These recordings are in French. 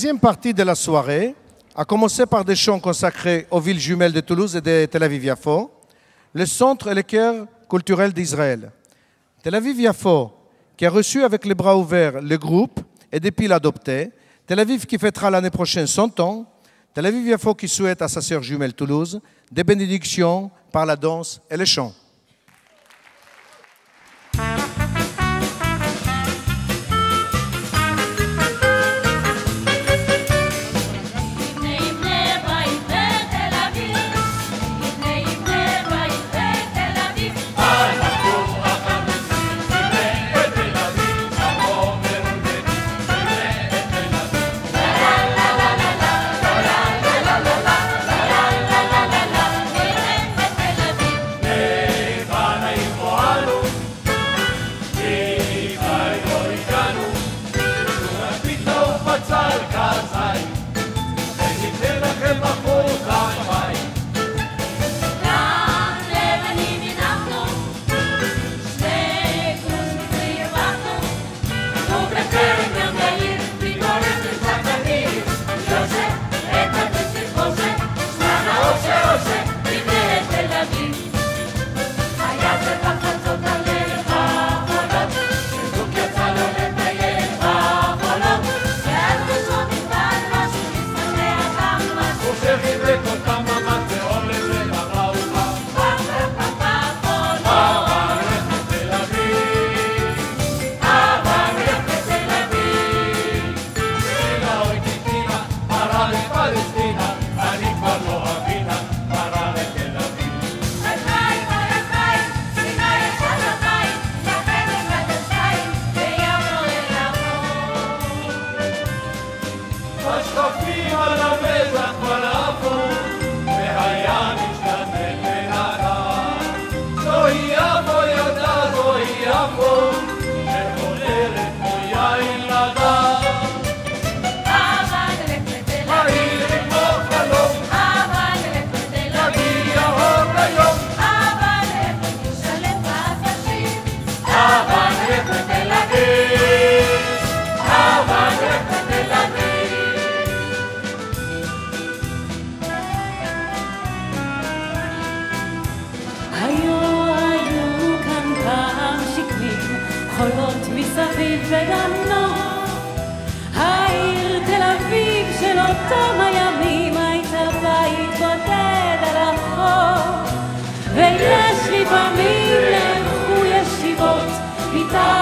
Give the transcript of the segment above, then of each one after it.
deuxième partie de la soirée a commencé par des chants consacrés aux villes jumelles de Toulouse et de Tel Aviv-Yafo, le centre et le cœur culturel d'Israël. Tel Aviv-Yafo, qui a reçu avec les bras ouverts le groupe et depuis l'adopté, Tel Aviv qui fêtera l'année prochaine 100 ans, Tel Aviv-Yafo qui souhaite à sa sœur jumelle Toulouse des bénédictions par la danse et le chant.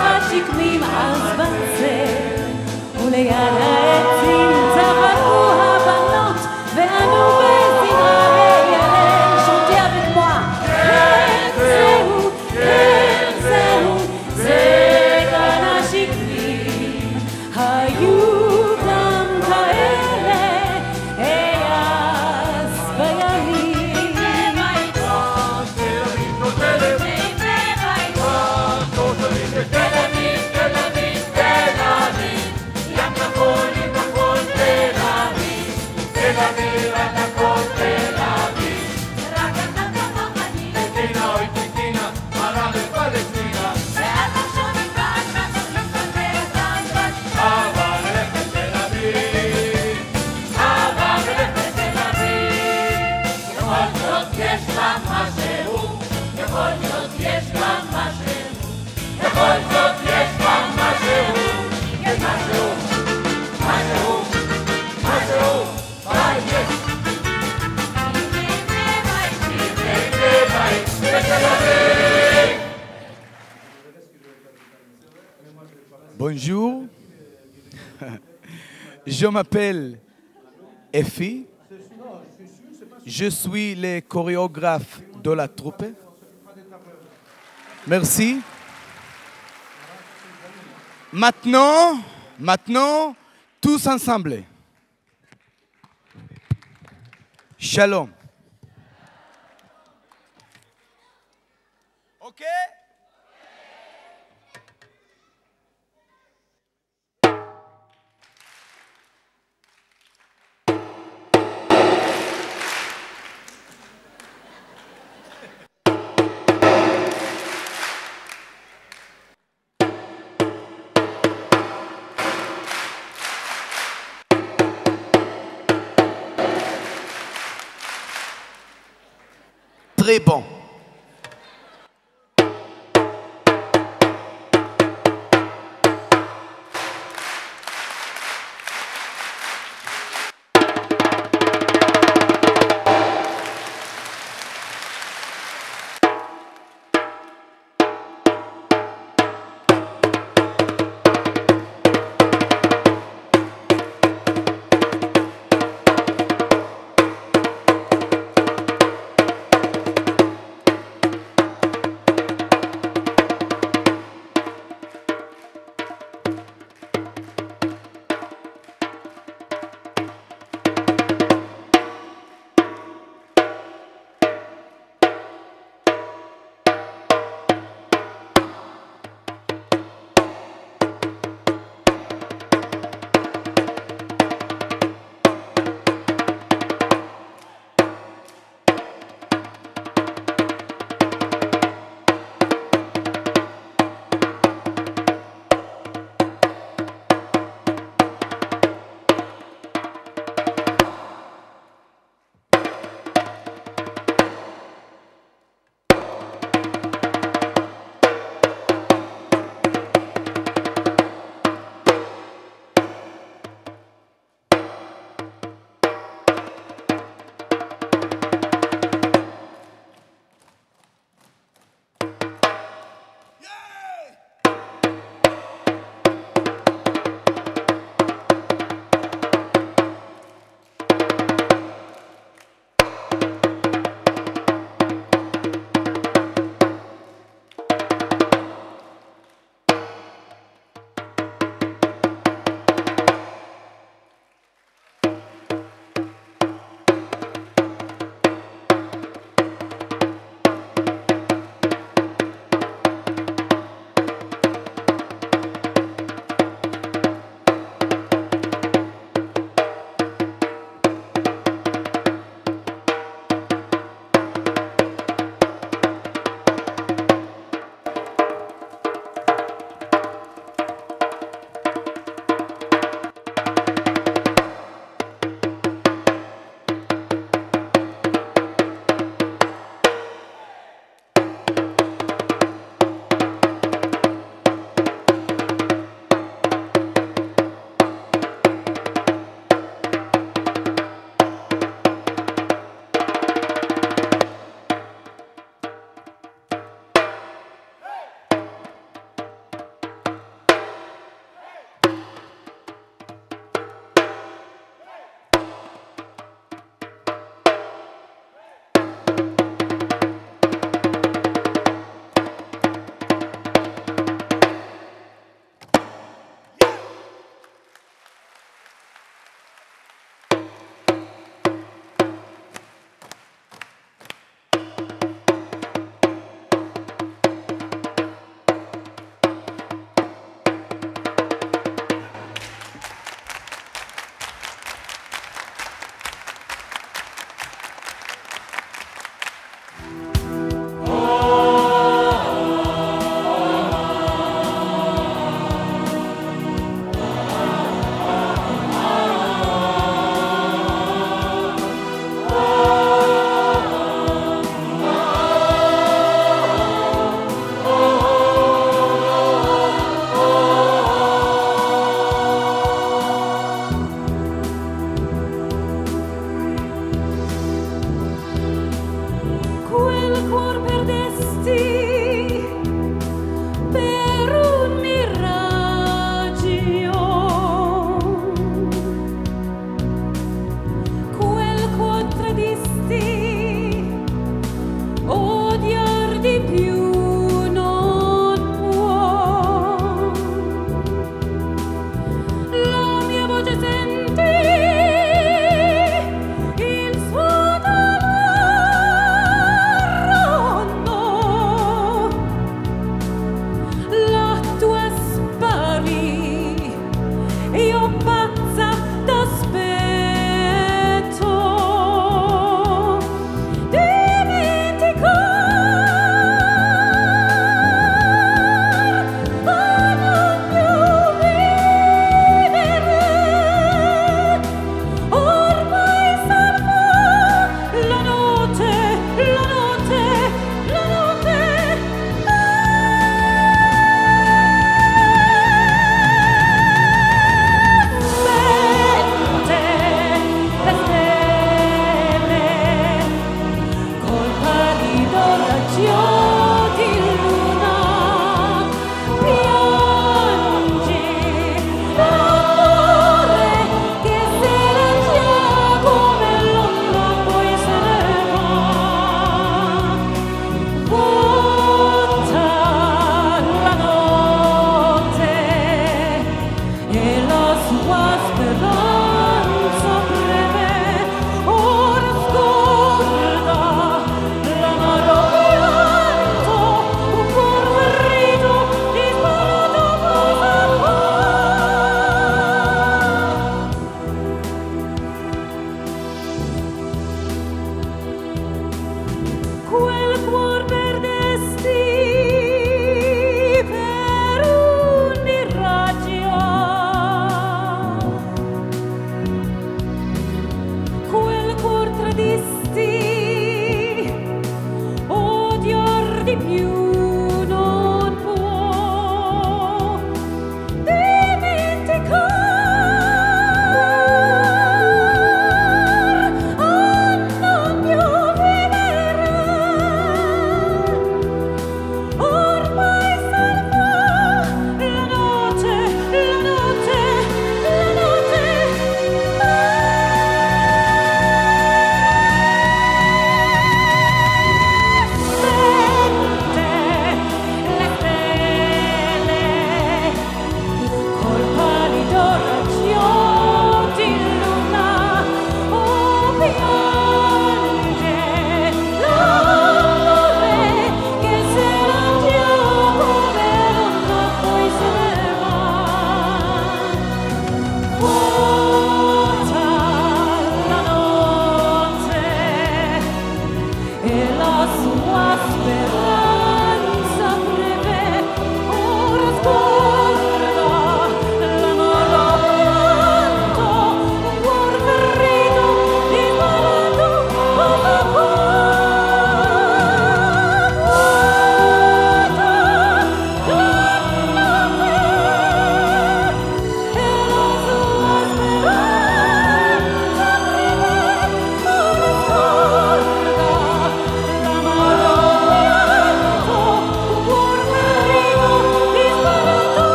השקמים אז בצל, וליד העצים Bonjour. Je m'appelle Effie. Je suis le chorégraphe de la troupe. Merci. Maintenant, maintenant, tous ensemble. Shalom. OK? Très bon.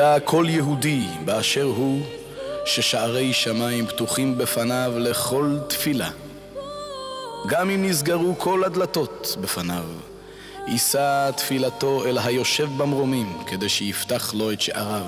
ידע כל יהודי באשר הוא ששערי שמיים פתוחים בפניו לכל תפילה. גם אם נסגרו כל הדלתות בפניו, יישא תפילתו אל היושב במרומים כדי שיפתח לו את שעריו.